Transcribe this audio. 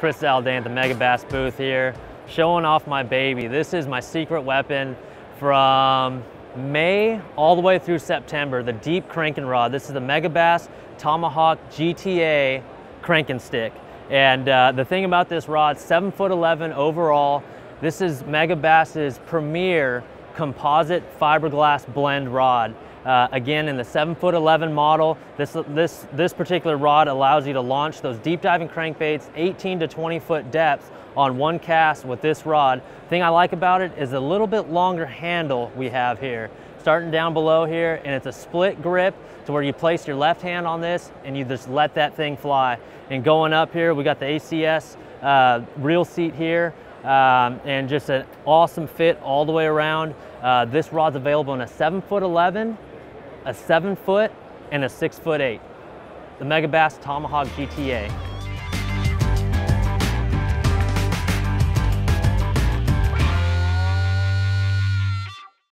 Chris Zaldain at the Megabass booth here, showing off my baby. This is my secret weapon from May all the way through September, the deep cranking rod. This is the Megabass Tomahalk GTA cranking stick. And uh, the thing about this rod, seven foot 11 overall, this is Megabass's premier composite fiberglass blend rod. Uh, again, in the seven foot 11 model, this, this, this particular rod allows you to launch those deep diving crankbaits 18 to 20 foot depths on one cast with this rod. thing I like about it is a little bit longer handle we have here. Starting down below here, and it's a split grip to where you place your left hand on this and you just let that thing fly. And going up here, we got the ACS uh, reel seat here um, and just an awesome fit all the way around. Uh, this rod's available in a seven foot 11, a seven foot, and a six foot eight. The Megabass Tomahalk GTA.